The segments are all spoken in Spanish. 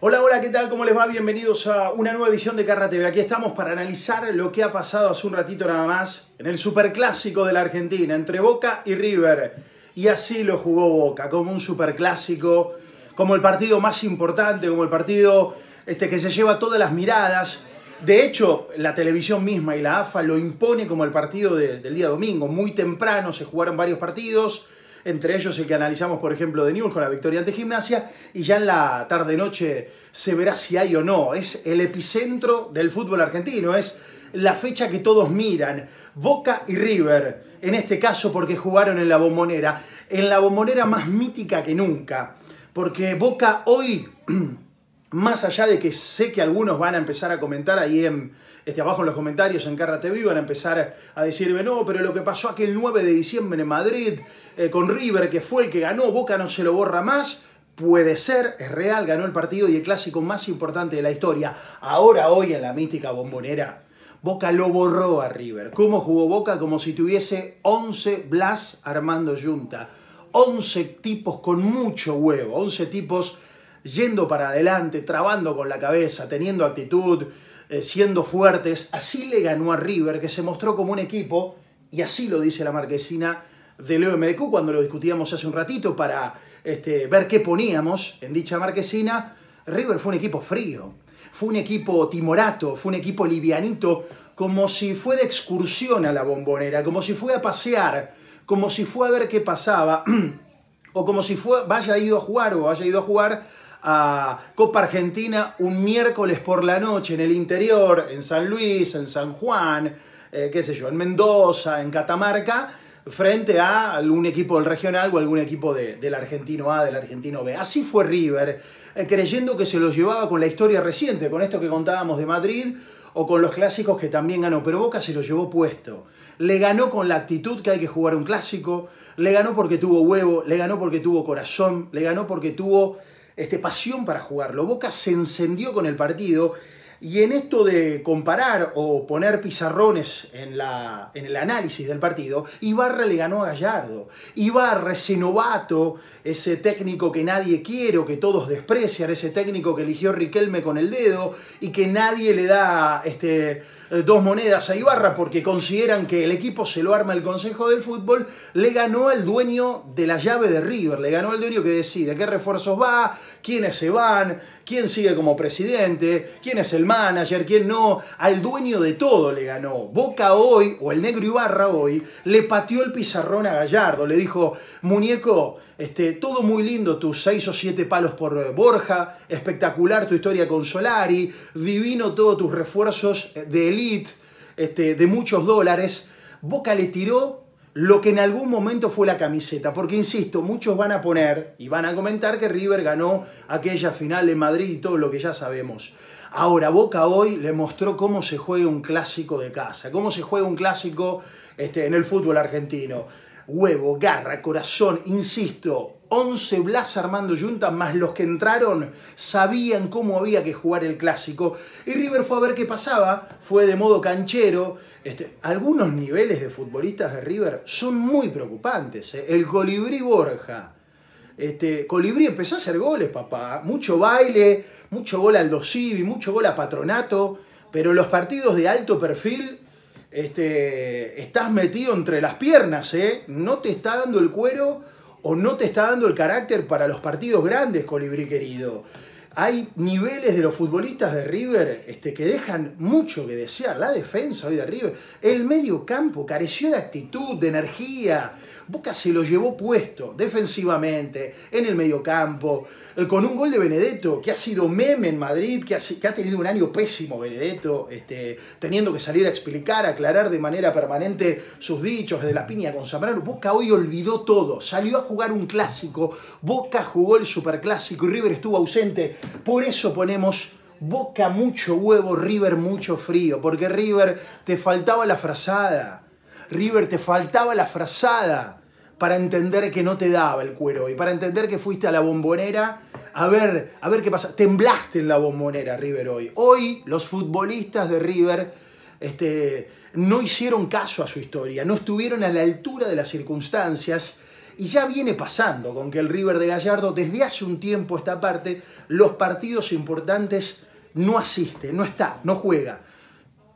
Hola, hola, ¿qué tal? ¿Cómo les va? Bienvenidos a una nueva edición de Carra TV. Aquí estamos para analizar lo que ha pasado hace un ratito nada más en el superclásico de la Argentina, entre Boca y River. Y así lo jugó Boca, como un superclásico, como el partido más importante, como el partido este, que se lleva todas las miradas. De hecho, la televisión misma y la AFA lo impone como el partido del día domingo. Muy temprano se jugaron varios partidos entre ellos el que analizamos, por ejemplo, de Newell's con la victoria ante Gimnasia, y ya en la tarde-noche se verá si hay o no. Es el epicentro del fútbol argentino, es la fecha que todos miran. Boca y River, en este caso porque jugaron en la bombonera, en la bombonera más mítica que nunca, porque Boca hoy, más allá de que sé que algunos van a empezar a comentar ahí en este, abajo en los comentarios en Carra TV van a empezar a decirme, no, pero lo que pasó aquel 9 de diciembre en Madrid eh, con River, que fue el que ganó, Boca no se lo borra más. Puede ser, es real, ganó el partido y el clásico más importante de la historia. Ahora, hoy en la mítica bombonera, Boca lo borró a River. ¿Cómo jugó Boca? Como si tuviese 11 Blas armando junta. 11 tipos con mucho huevo, 11 tipos yendo para adelante, trabando con la cabeza, teniendo actitud, eh, siendo fuertes. Así le ganó a River, que se mostró como un equipo, y así lo dice la marquesina de Leo MDQ cuando lo discutíamos hace un ratito para este, ver qué poníamos en dicha marquesina. River fue un equipo frío, fue un equipo timorato, fue un equipo livianito, como si fue de excursión a la bombonera, como si fue a pasear, como si fue a ver qué pasaba, o como si fue, vaya ido a jugar o haya ido a jugar a Copa Argentina un miércoles por la noche en el interior, en San Luis, en San Juan, eh, qué sé yo, en Mendoza, en Catamarca, frente a algún equipo del regional o algún equipo del argentino A, del argentino B. Así fue River, eh, creyendo que se los llevaba con la historia reciente, con esto que contábamos de Madrid o con los clásicos que también ganó, pero Boca se lo llevó puesto. Le ganó con la actitud que hay que jugar un clásico, le ganó porque tuvo huevo, le ganó porque tuvo corazón, le ganó porque tuvo este, pasión para jugarlo. Boca se encendió con el partido y en esto de comparar o poner pizarrones en, la, en el análisis del partido, Ibarra le ganó a Gallardo. Ibarra, ese novato, ese técnico que nadie quiere o que todos desprecian, ese técnico que eligió Riquelme con el dedo y que nadie le da este, dos monedas a Ibarra porque consideran que el equipo se lo arma el Consejo del Fútbol, le ganó al dueño de la llave de River, le ganó al dueño que decide qué refuerzos va, quiénes se van, quién sigue como presidente, quién es el manager, quién no, al dueño de todo le ganó. Boca hoy, o el negro Ibarra hoy, le pateó el pizarrón a Gallardo, le dijo, muñeco, este, todo muy lindo, tus seis o siete palos por Borja, espectacular tu historia con Solari, divino todos tus refuerzos de este, de muchos dólares. Boca le tiró lo que en algún momento fue la camiseta. Porque, insisto, muchos van a poner y van a comentar que River ganó aquella final en Madrid y todo lo que ya sabemos. Ahora, Boca hoy le mostró cómo se juega un clásico de casa, cómo se juega un clásico este, en el fútbol argentino. Huevo, garra, corazón, insisto, 11 Blas armando juntas más los que entraron sabían cómo había que jugar el clásico. Y River fue a ver qué pasaba, fue de modo canchero. Este, algunos niveles de futbolistas de River son muy preocupantes. ¿eh? El Colibrí Borja. Este, Colibrí empezó a hacer goles, papá. Mucho baile, mucho gol al Dosivi, mucho gol a Patronato. Pero los partidos de alto perfil este, estás metido entre las piernas, ¿eh? No te está dando el cuero o no te está dando el carácter para los partidos grandes, Colibrí querido. Hay niveles de los futbolistas de River este, que dejan mucho que desear. La defensa hoy de River, el medio campo careció de actitud, de energía. Boca se lo llevó puesto defensivamente, en el mediocampo, eh, con un gol de Benedetto, que ha sido meme en Madrid, que ha, tenido un año pésimo Benedetto, este, teniendo que salir a explicar, aclarar de manera permanente sus dichos de la piña con Zambrano. Boca hoy olvidó todo, salió a jugar un clásico, Boca jugó el superclásico y River estuvo ausente. Por eso ponemos Boca mucho huevo, River mucho frío, porque River te faltaba la frazada. River te faltaba la frazada para entender que no te daba el cuero y para entender que fuiste a la bombonera a ver, a ver qué pasa. Temblaste en la bombonera, River, hoy. Hoy los futbolistas de River este, no hicieron caso a su historia, no estuvieron a la altura de las circunstancias Y ya viene pasando con que el River de Gallardo, desde hace un tiempo esta parte, los partidos importantes no asiste, no está, no juega.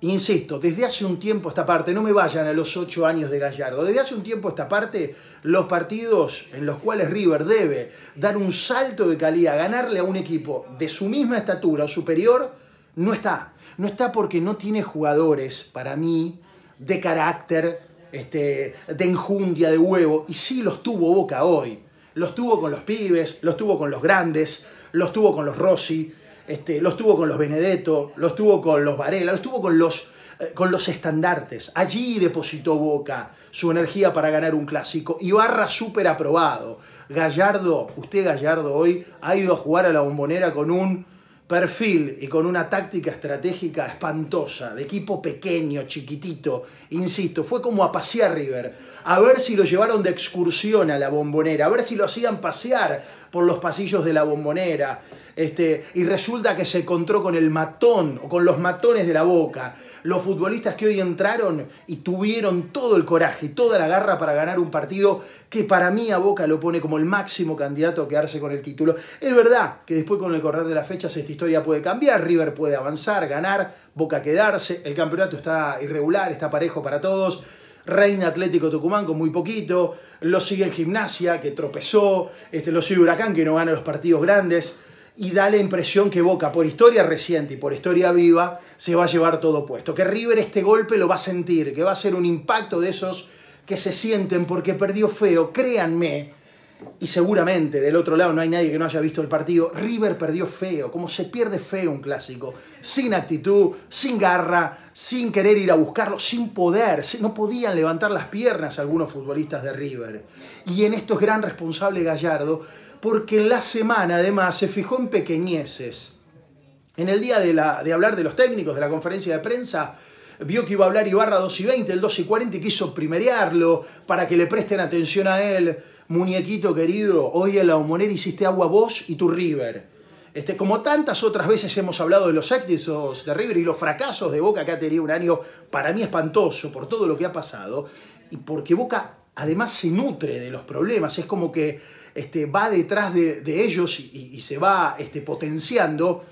Insisto, desde hace un tiempo esta parte, no me vayan a los ocho años de Gallardo, desde hace un tiempo esta parte, los partidos en los cuales River debe dar un salto de calidad, ganarle a un equipo de su misma estatura o superior, no está. No está porque no tiene jugadores, para mí, de carácter, este, de enjundia, de huevo, y sí los tuvo Boca hoy. Los tuvo con los pibes, los tuvo con los grandes, los tuvo con los Rossi, este, los tuvo con los Benedetto, los tuvo con los Varela, los tuvo con los, eh, con los estandartes. Allí depositó Boca su energía para ganar un clásico. Ibarra súper aprobado. Gallardo, usted Gallardo hoy ha ido a jugar a la bombonera con un perfil y con una táctica estratégica espantosa, de equipo pequeño, chiquitito, insisto, fue como a pasear River, a ver si lo llevaron de excursión a la bombonera, a ver si lo hacían pasear por los pasillos de la bombonera, este, y resulta que se encontró con el matón o con los matones de la boca, los futbolistas que hoy entraron y tuvieron todo el coraje toda la garra para ganar un partido que para mí a Boca lo pone como el máximo candidato a quedarse con el título. Es verdad que después con el correr de las fechas esta historia puede cambiar, River puede avanzar, ganar, Boca quedarse, el campeonato está irregular, está parejo para todos. Reina Atlético Tucumán con muy poquito, lo sigue en Gimnasia, que tropezó, este, lo sigue Huracán, que no gana los partidos grandes y da la impresión que Boca, por historia reciente y por historia viva, se va a llevar todo puesto. Que River este golpe lo va a sentir, que va a ser un impacto de esos que se sienten porque perdió feo. Créanme, y seguramente del otro lado no hay nadie que no haya visto el partido, River perdió feo, como se pierde feo un clásico, sin actitud, sin garra, sin querer ir a buscarlo, sin poder, no podían levantar las piernas algunos futbolistas de River. Y en esto es gran responsable Gallardo, porque en la semana además se fijó en pequeñeces. En el día de, la, de hablar de los técnicos, de la conferencia de prensa, vio que iba a hablar Ibarra 2 y 20, el 2 y 40 y quiso primerearlo para que le presten atención a él. Muñequito querido, hoy en la Homonera hiciste agua vos y tu River. Este, como tantas otras veces hemos hablado de los éxitos de River y los fracasos de Boca, que ha tenido un año para mí espantoso por todo lo que ha pasado, y porque Boca además se nutre de los problemas, es como que este, va detrás de, ellos y, se va este, potenciando,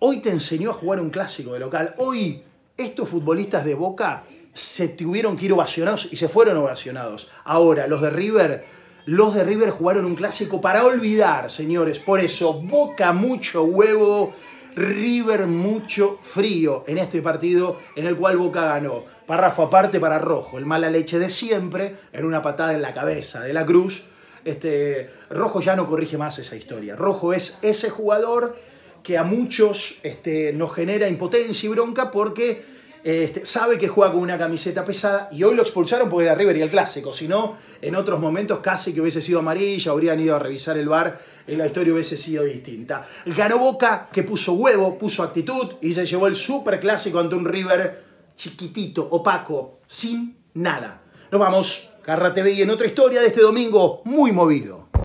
hoy te enseñó a jugar un clásico de local. Hoy estos futbolistas de Boca se tuvieron que ir ovacionados y se fueron ovacionados. Ahora, los de River, los de River jugaron un clásico para olvidar, señores. Por eso, Boca mucho huevo, River mucho frío en este partido en el cual Boca ganó. Párrafo aparte para Rojo, el mala leche de siempre, en una patada en la cabeza de la Cruz este, Rojo ya no corrige más esa historia. Rojo es ese jugador que a muchos este, nos genera impotencia y bronca porque este, sabe que juega con una camiseta pesada y hoy lo expulsaron porque era River y el clásico. Si no, en otros momentos casi que hubiese sido amarilla, habrían ido a revisar el bar y la historia hubiese sido distinta. Ganó Boca que puso huevo, puso actitud y se llevó el super clásico ante un River chiquitito, opaco, sin nada. Nos vamos Carra TV en otra historia de este domingo muy movido.